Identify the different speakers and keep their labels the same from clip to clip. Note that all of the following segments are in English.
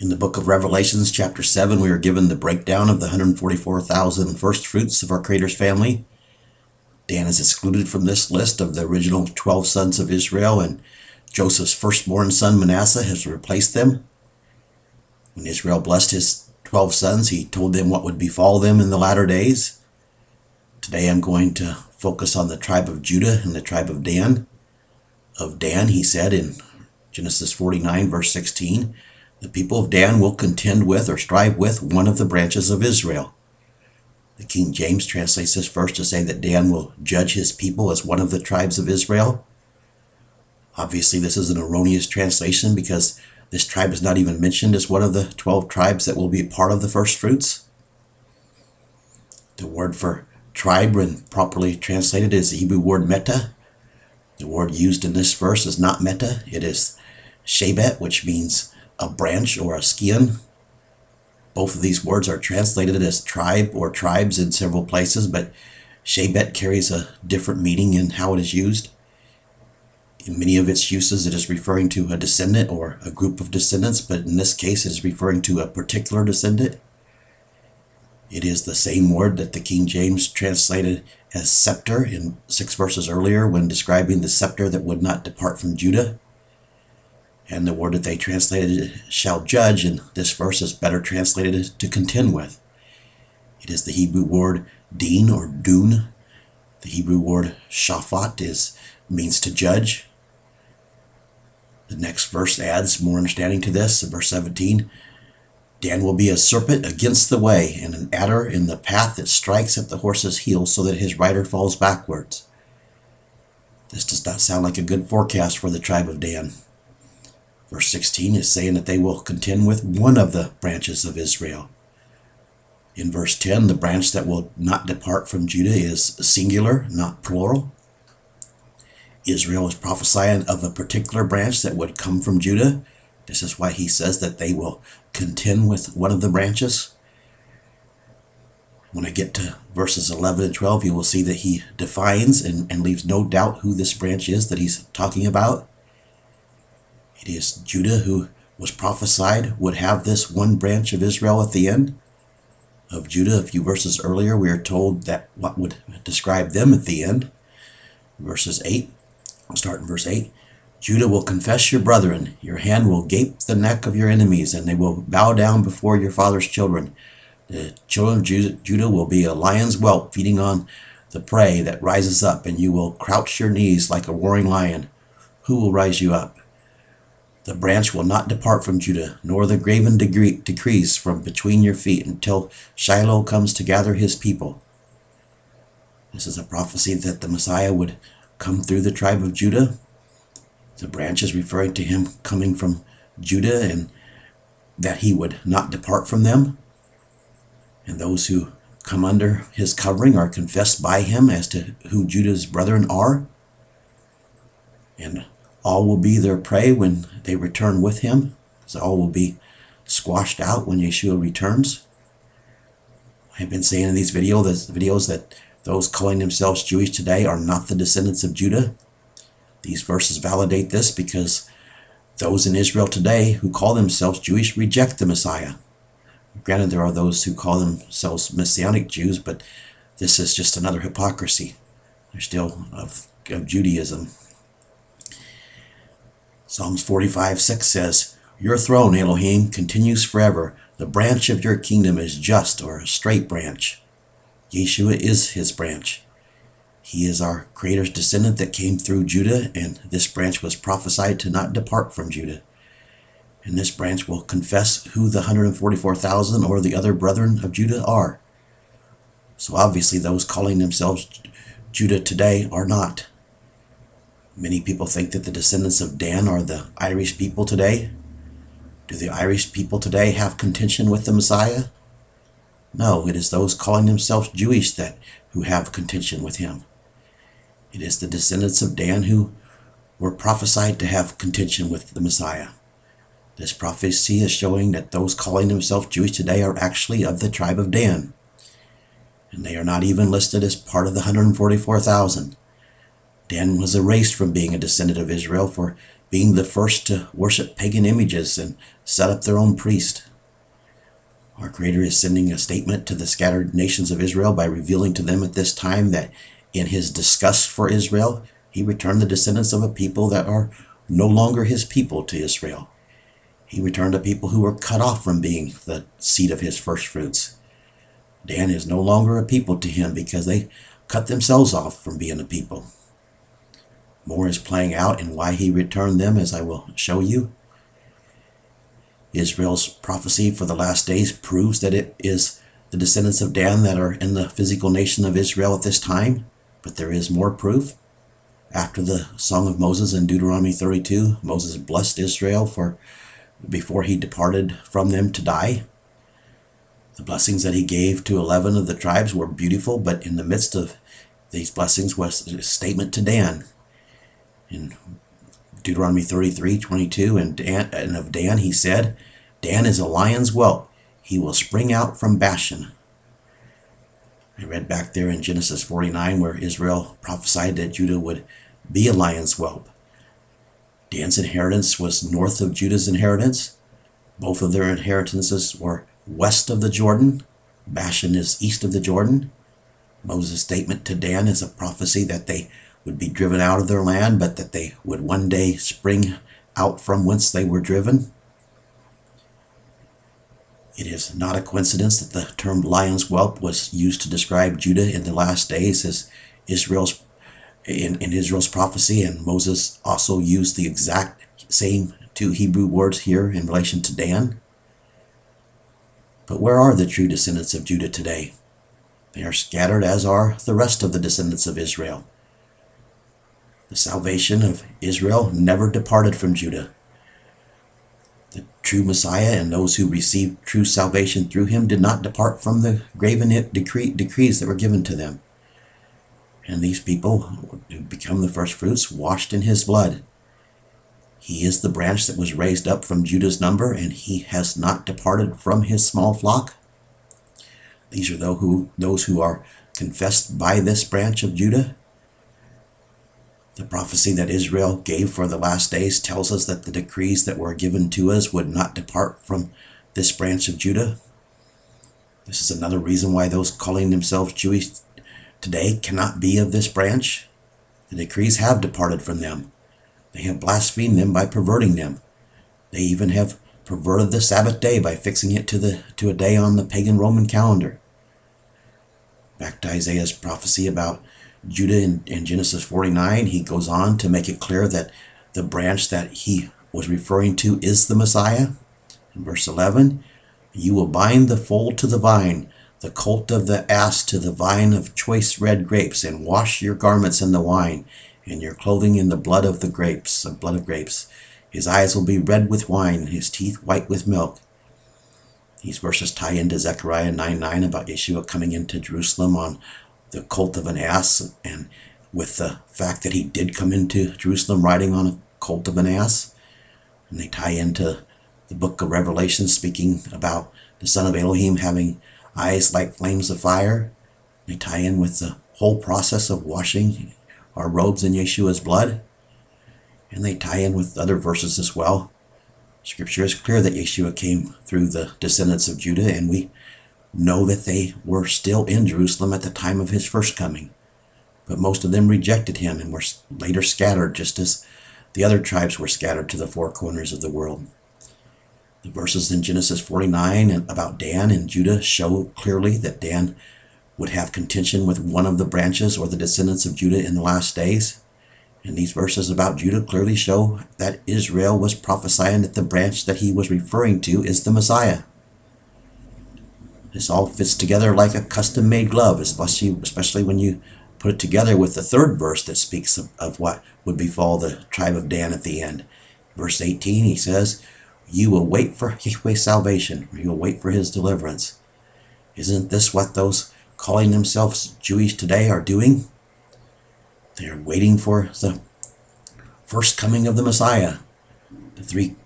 Speaker 1: In the book of Revelations, chapter 7, we are given the breakdown of the 144,000 first fruits of our Creator's family. Dan is excluded from this list of the original 12 sons of Israel, and Joseph's firstborn son Manasseh has replaced them. When Israel blessed his 12 sons, he told them what would befall them in the latter days. Today I'm going to focus on the tribe of Judah and the tribe of Dan. Of Dan, he said in Genesis 49, verse 16, the people of Dan will contend with or strive with one of the branches of Israel. The King James translates this verse to say that Dan will judge his people as one of the tribes of Israel. Obviously, this is an erroneous translation because this tribe is not even mentioned as one of the 12 tribes that will be part of the first fruits. The word for tribe, when properly translated, is the Hebrew word meta. The word used in this verse is not meta, it is shebet, which means a branch or a scion. Both of these words are translated as tribe or tribes in several places, but shebet carries a different meaning in how it is used. In many of its uses, it is referring to a descendant or a group of descendants, but in this case, it is referring to a particular descendant. It is the same word that the King James translated as scepter in six verses earlier when describing the scepter that would not depart from Judah. And the word that they translated shall judge and this verse is better translated to contend with. It is the Hebrew word din or dun. The Hebrew word shaphat is means to judge. The next verse adds more understanding to this. Verse 17 Dan will be a serpent against the way, and an adder in the path that strikes at the horse's heel so that his rider falls backwards. This does not sound like a good forecast for the tribe of Dan. Verse 16 is saying that they will contend with one of the branches of Israel. In verse 10, the branch that will not depart from Judah is singular, not plural. Israel is prophesying of a particular branch that would come from Judah. This is why he says that they will contend with one of the branches. When I get to verses 11 and 12, you will see that he defines and, and leaves no doubt who this branch is that he's talking about. It is Judah who was prophesied would have this one branch of Israel at the end. Of Judah, a few verses earlier, we are told that what would describe them at the end. Verses 8, I'll start in verse 8. Judah will confess your brethren, your hand will gape the neck of your enemies, and they will bow down before your father's children. The children of Judah will be a lion's whelp feeding on the prey that rises up, and you will crouch your knees like a roaring lion. Who will rise you up? The branch will not depart from Judah, nor the graven decrees from between your feet until Shiloh comes to gather his people. This is a prophecy that the Messiah would come through the tribe of Judah. The branch is referring to him coming from Judah and that he would not depart from them. And those who come under his covering are confessed by him as to who Judah's brethren are. And all will be their prey when they return with him. So all will be squashed out when Yeshua returns. I have been saying in these videos, videos that those calling themselves Jewish today are not the descendants of Judah. These verses validate this because those in Israel today who call themselves Jewish reject the Messiah. Granted, there are those who call themselves Messianic Jews, but this is just another hypocrisy. They're still of, of Judaism. Psalms 45 6 says, Your throne, Elohim, continues forever. The branch of your kingdom is just or a straight branch. Yeshua is his branch. He is our Creator's descendant that came through Judah, and this branch was prophesied to not depart from Judah. And this branch will confess who the 144,000 or the other brethren of Judah are. So obviously, those calling themselves Judah today are not. Many people think that the descendants of Dan are the Irish people today. Do the Irish people today have contention with the Messiah? No, it is those calling themselves Jewish that who have contention with him. It is the descendants of Dan who were prophesied to have contention with the Messiah. This prophecy is showing that those calling themselves Jewish today are actually of the tribe of Dan. And they are not even listed as part of the 144,000. Dan was erased from being a descendant of Israel for being the first to worship pagan images and set up their own priest. Our Creator is sending a statement to the scattered nations of Israel by revealing to them at this time that in his disgust for Israel, he returned the descendants of a people that are no longer his people to Israel. He returned a people who were cut off from being the seed of his first fruits. Dan is no longer a people to him because they cut themselves off from being a people. More is playing out in why he returned them, as I will show you. Israel's prophecy for the last days proves that it is the descendants of Dan that are in the physical nation of Israel at this time, but there is more proof. After the Song of Moses in Deuteronomy 32, Moses blessed Israel for before he departed from them to die. The blessings that he gave to 11 of the tribes were beautiful, but in the midst of these blessings was a statement to Dan. In Deuteronomy 33, 22, and, Dan, and of Dan he said, Dan is a lion's whelp. He will spring out from Bashan. I read back there in Genesis 49 where Israel prophesied that Judah would be a lion's whelp. Dan's inheritance was north of Judah's inheritance. Both of their inheritances were west of the Jordan. Bashan is east of the Jordan. Moses' statement to Dan is a prophecy that they would be driven out of their land, but that they would one day spring out from whence they were driven. It is not a coincidence that the term lion's whelp was used to describe Judah in the last days as Israel's in, in Israel's prophecy, and Moses also used the exact same two Hebrew words here in relation to Dan. But where are the true descendants of Judah today? They are scattered, as are the rest of the descendants of Israel. The salvation of Israel never departed from Judah. The true Messiah and those who received true salvation through him did not depart from the graven decree, decrees that were given to them. And these people who become the first fruits washed in his blood. He is the branch that was raised up from Judah's number, and he has not departed from his small flock. These are those who, those who are confessed by this branch of Judah the prophecy that Israel gave for the last days tells us that the decrees that were given to us would not depart from this branch of Judah. This is another reason why those calling themselves Jewish today cannot be of this branch. The decrees have departed from them. They have blasphemed them by perverting them. They even have perverted the Sabbath day by fixing it to the to a day on the pagan Roman calendar. Back to Isaiah's prophecy about Judah in, in Genesis 49, he goes on to make it clear that the branch that he was referring to is the Messiah. In verse 11, you will bind the foal to the vine, the colt of the ass to the vine of choice red grapes, and wash your garments in the wine, and your clothing in the blood of the grapes, the blood of grapes. His eyes will be red with wine, his teeth white with milk. These verses tie into Zechariah 9 9 about Yeshua coming into Jerusalem on the colt of an ass, and with the fact that he did come into Jerusalem riding on a colt of an ass. And they tie into the book of Revelation, speaking about the Son of Elohim having eyes like flames of fire. They tie in with the whole process of washing our robes in Yeshua's blood. And they tie in with other verses as well. Scripture is clear that Yeshua came through the descendants of Judah, and we know that they were still in Jerusalem at the time of his first coming. But most of them rejected him and were later scattered, just as the other tribes were scattered to the four corners of the world. The verses in Genesis 49 about Dan and Judah show clearly that Dan would have contention with one of the branches or the descendants of Judah in the last days. And these verses about Judah clearly show that Israel was prophesying that the branch that he was referring to is the Messiah. This all fits together like a custom made glove, especially, especially when you put it together with the third verse that speaks of, of what would befall the tribe of Dan at the end. Verse 18, he says, You will wait for Yahweh's salvation, you will wait for his deliverance. Isn't this what those calling themselves Jewish today are doing? They are waiting for the first coming of the Messiah. The three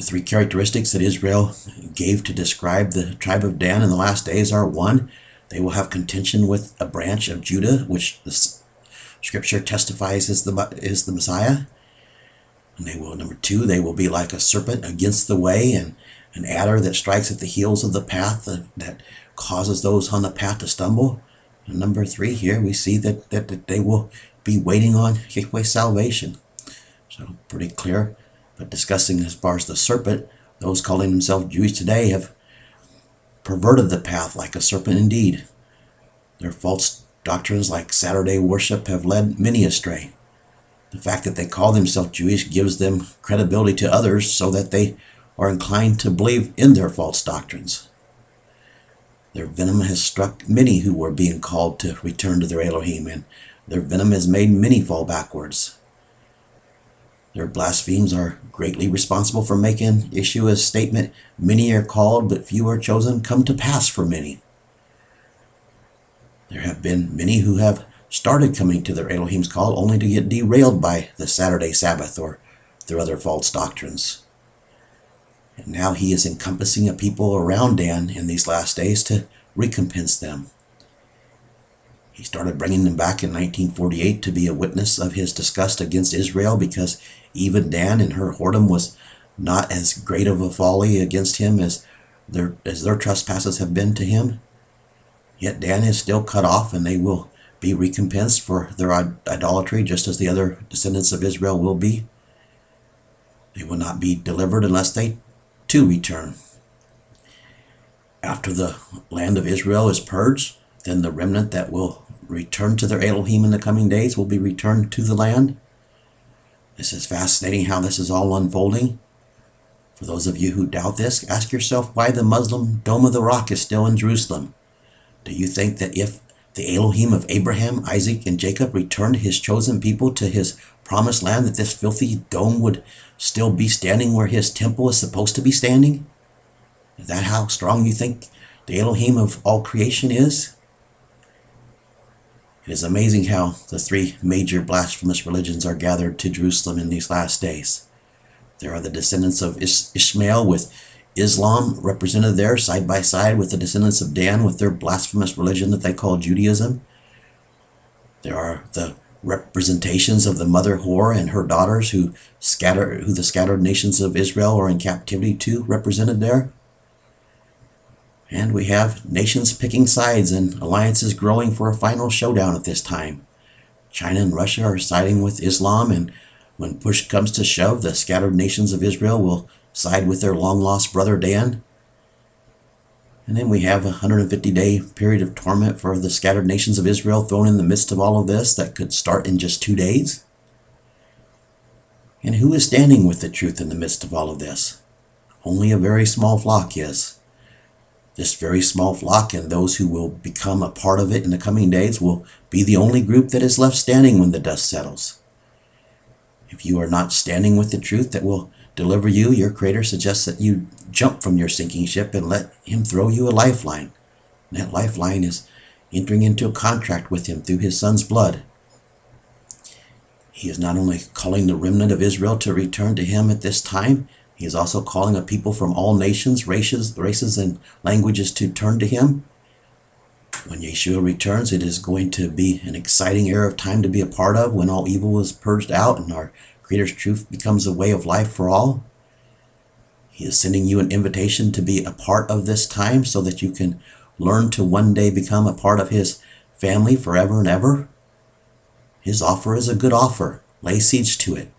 Speaker 1: the three characteristics that Israel gave to describe the tribe of Dan in the last days are one, they will have contention with a branch of Judah, which the Scripture testifies is the is the Messiah. And they will number two, they will be like a serpent against the way and an adder that strikes at the heels of the path that, that causes those on the path to stumble. And number three, here we see that, that, that they will be waiting on Yahweh's salvation. So pretty clear. But discussing as far as the serpent, those calling themselves Jewish today have perverted the path like a serpent indeed. Their false doctrines like Saturday worship have led many astray. The fact that they call themselves Jewish gives them credibility to others so that they are inclined to believe in their false doctrines. Their venom has struck many who were being called to return to their Elohim, and their venom has made many fall backwards. Their blasphemes are greatly responsible for making Yeshua statement, Many are called, but few are chosen, come to pass for many. There have been many who have started coming to their Elohim's call only to get derailed by the Saturday Sabbath or their other false doctrines. And now he is encompassing a people around Dan in these last days to recompense them. He started bringing them back in 1948 to be a witness of his disgust against Israel because even Dan and her whoredom was not as great of a folly against him as their, as their trespasses have been to him. Yet Dan is still cut off and they will be recompensed for their idolatry just as the other descendants of Israel will be. They will not be delivered unless they too return. After the land of Israel is purged, then the remnant that will return to their Elohim in the coming days will be returned to the land. This is fascinating how this is all unfolding. For those of you who doubt this, ask yourself why the Muslim Dome of the Rock is still in Jerusalem. Do you think that if the Elohim of Abraham, Isaac, and Jacob returned his chosen people to his promised land, that this filthy dome would still be standing where his temple is supposed to be standing? Is that how strong you think the Elohim of all creation is? It is amazing how the three major blasphemous religions are gathered to Jerusalem in these last days. There are the descendants of Ishmael with Islam represented there side by side with the descendants of Dan with their blasphemous religion that they call Judaism. There are the representations of the mother whore and her daughters who scatter who the scattered nations of Israel are in captivity to represented there. And we have nations picking sides and alliances growing for a final showdown at this time. China and Russia are siding with Islam, and when push comes to shove, the scattered nations of Israel will side with their long lost brother Dan. And then we have a 150 day period of torment for the scattered nations of Israel thrown in the midst of all of this that could start in just two days. And who is standing with the truth in the midst of all of this? Only a very small flock is. This very small flock and those who will become a part of it in the coming days will be the only group that is left standing when the dust settles. If you are not standing with the truth that will deliver you, your Creator suggests that you jump from your sinking ship and let Him throw you a lifeline. And that lifeline is entering into a contract with Him through His Son's blood. He is not only calling the remnant of Israel to return to Him at this time, he is also calling a people from all nations, races, races, and languages to turn to him. When Yeshua returns, it is going to be an exciting era of time to be a part of when all evil is purged out and our Creator's truth becomes a way of life for all. He is sending you an invitation to be a part of this time so that you can learn to one day become a part of His family forever and ever. His offer is a good offer. Lay siege to it.